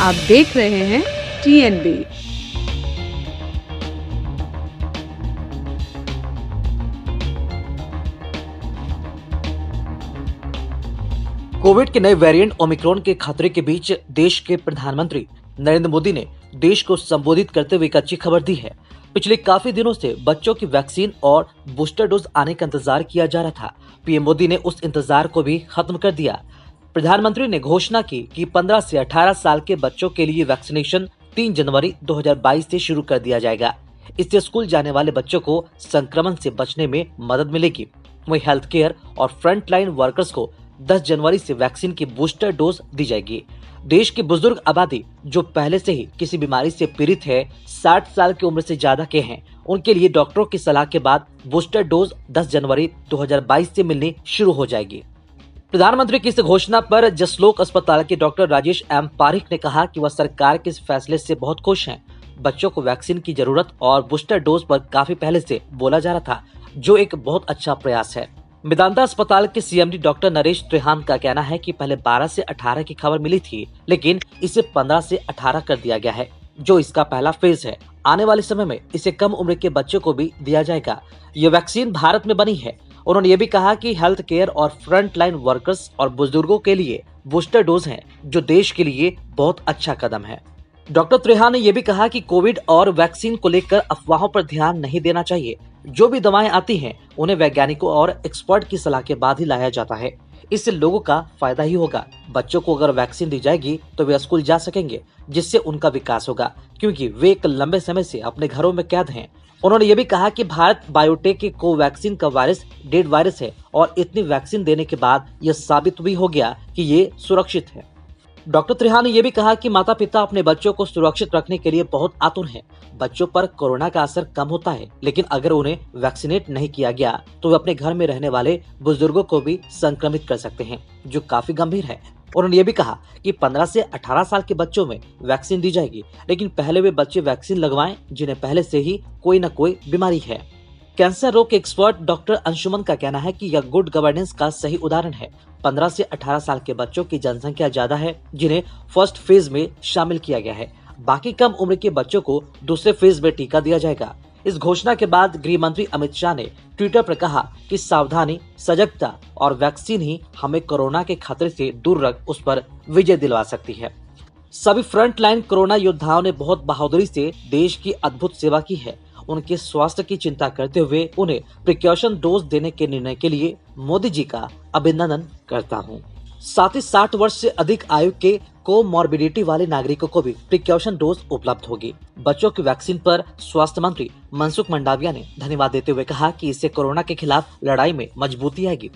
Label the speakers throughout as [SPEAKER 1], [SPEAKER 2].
[SPEAKER 1] आप देख रहे हैं टीएनबी
[SPEAKER 2] कोविड के नए वेरिएंट ओमिक्रॉन के खतरे के बीच देश के प्रधानमंत्री नरेंद्र मोदी ने देश को संबोधित करते हुए एक अच्छी खबर दी है। पिछले काफ़ी दिनों से बच्चों की वैक्सीन और बूस्टर डोज आने का इंतज़ार किया जा रहा था। पीएम मोदी ने उस इंतज़ार को भी खत्म कर दिया। प्रधानमंत्री ने घोषणा की कि 15 से 18 साल के बच्चों के लिए वैक्सीनेशन 3 जनवरी 2022 से शुरू कर दिया जाएगा। इससे स्कूल जाने वाले बच्चों को संक्रमण से बचने में मदद मिलेगी। वहीं हेल्थ केयर और फ्रंट लाइन वर्कर्स को 10 जनवरी से वैक्सीन की बूस्टर डोज दी जाएगी। देश की बुज़ुर्ग आबादी, जो पहले से ही किसी बीमारी से पीड़ित है 60 साल की उम्र से ज़्यादा के हैं, उनके लिए डॉक्टरों की सलाह के बाद बूस्टर डोज 10 जनवरी 2022 से मिलनी शुरू हो जाएगी। प्रधानमंत्री की इस घोषणा पर जसलोक अस्पताल के डॉक्टर राजेश एम पारिक ने कहा कि वह सरकार के इस फैसले से बहुत खुश हैं। बच्चों को वैक्सीन की ज़रूरत और बूस्टर डोज पर काफ़ी पहले से बोला जा रहा था, जो एक बहुत अच्छा प्रयास है। मेदांता अस्पताल के सीएमडी डॉक्टर नरेश त्रिहान का कहना है कि पहले 12 से 18 की खबर मिली थी, लेकिन इसे 15 से 18 कर दिया गया है, जो इसका पहला फ़ेज़ है। आने वाले समय में इसे कम उम्र के बच्चों को भी दिया जाएगा। ये वैक्सीन भारत में बनी है उन्होंने ये भी कहा कि हेल्थ केयर और फ्रंट लाइन वर्कर्स और बुज़ुर्गों के लिए बूस्टर डोज है, जो देश के लिए बहुत अच्छा कदम है। डॉक्टर त्रिहान ने यह भी कहा कि कोविड और वैक्सीन को लेकर अफवाहों पर ध्यान नहीं देना चाहिए। जो भी दवाएँ आती हैं, उन्हें वैज्ञानिकों और एक्सपर्ट की सलाह के बाद ही लाया जाता है। इससे लोगों का फ़ायदा ही होगा। बच्चों को अगर वैक्सीन दी जाएगी तो वे स्कूल जा सकेंगे, जिससे उनका विकास होगा, क्योंकि वे एक लंबे समय से अपने घरों में कैद हैं। उन्होंने ये भी कहा कि भारत बायोटेक के कोवैक्सीन का वायरस, डेड वायरस है और इतनी वैक्सीन देने के बाद यह साबित भी हो गया कि ये सुरक्षित है डॉक्टर त्रिहा ने यह भी कहा कि माता पिता अपने बच्चों को सुरक्षित रखने के लिए बहुत आतुर हैं। बच्चों पर कोरोना का असर कम होता है, लेकिन अगर उन्हें वैक्सीनेट नहीं किया गया तो वे अपने घर में रहने वाले बुज़ुर्गों को भी संक्रमित कर सकते हैं, जो काफ़ी गंभीर है उन्होंने ये भी कहा कि 15 से 18 साल के बच्चों में वैक्सीन दी जाएगी, लेकिन पहले वे बच्चे वैक्सीन लगवाएँ, जिन्हें पहले से ही कोई न कोई बीमारी है। कैंसर रोग के एक्सपर्ट डॉक्टर अंशुमन का कहना है कि यह गुड गवर्नेंस का सही उदाहरण है। 15 से 18 साल के बच्चों की जनसंख्या ज़्यादा है, जिन्हें फ़र्स्ट फ़ेज़ में शामिल किया गया है। बाकी कम उम्र के बच्चों को दूसरे फ़ेज़ में टीका दिया जाएगा। इस घोषणा के बाद गृह मंत्री अमित शाह ने ट्विटर पर कहा कि सावधानी, सजगता और वैक्सीन ही हमें कोरोना के खतरे से दूर रख, उस पर विजय दिलवा सकती है। सभी फ्रंट लाइन कोरोना योद्धाओं ने बहुत बहादुरी से देश की अद्भुत सेवा की है। उनके स्वास्थ्य की चिंता करते हुए उन्हें प्रिकॉशन डोज देने के निर्णय के लिए मोदी जी का अभिनंदन करता हूँ। साथ ही साठ वर्ष से अधिक आयु के कोमॉर्बिडिटी वाले नागरिकों को भी प्रिकॉशन डोज उपलब्ध होगी। बच्चों की वैक्सीन पर स्वास्थ्य मंत्री मनसुख मंडाविया ने धन्यवाद देते हुए कहा कि इससे कोरोना के खिलाफ लड़ाई में मजबूती आएगी।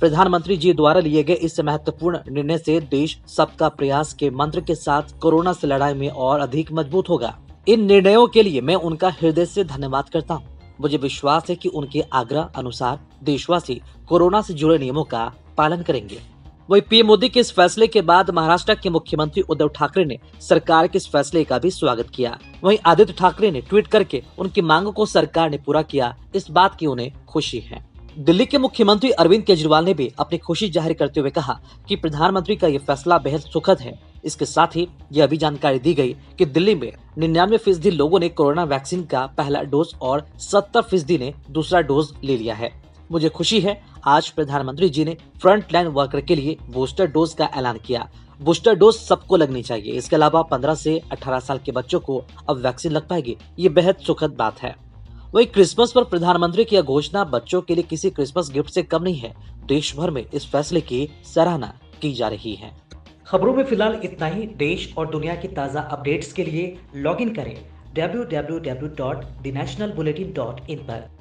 [SPEAKER 2] प्रधानमंत्री जी द्वारा लिए गए इस महत्वपूर्ण निर्णय से देश सबका प्रयास के मंत्र के साथ कोरोना से लड़ाई में और अधिक मज़बूत होगा। इन निर्णयों के लिए मैं उनका हृदय से धन्यवाद करता हूँ। मुझे विश्वास है कि उनके आग्रह अनुसार देशवासी कोरोना से जुड़े नियमों का पालन करेंगे। वही पीएम मोदी के इस फैसले के बाद महाराष्ट्र के मुख्यमंत्री उद्धव ठाकरे ने सरकार के इस फैसले का भी स्वागत किया। वहीं आदित्य ठाकरे ने ट्वीट करके उनकी मांगों को सरकार ने पूरा किया। इस बात की उन्हें खुशी है। दिल्ली के मुख्यमंत्री अरविंद केजरीवाल ने भी अपनी खुशी ज़ाहिर करते हुए कहा कि प्रधानमंत्री का ये फैसला बेहद सुखद है। इसके साथ ही यह भी जानकारी दी गई कि दिल्ली में निन्यानवे फ़ीसदी लोगों ने कोरोना वैक्सीन का पहला डोज और सत्तर फ़ीसदी ने दूसरा डोज ले लिया है। मुझे खुशी है आज प्रधानमंत्री जी ने फ्रंट लाइन वर्कर के लिए बूस्टर डोज का ऐलान किया। बूस्टर डोज सबको लगनी चाहिए। इसके अलावा 15 से 18 साल के बच्चों को अब वैक्सीन लग पाएगी। ये बेहद सुखद बात है। वही क्रिसमस पर प्रधानमंत्री की यह घोषणा बच्चों के लिए किसी क्रिसमस गिफ्ट से कम नहीं है। देश भर में इस फैसले की सराहना की जा रही है। खबरों में फ़िलहाल इतना ही। देश और दुनिया की ताज़ा अपडेट्स के लिए लॉग इन करें www.thenationalbulletin.in पर।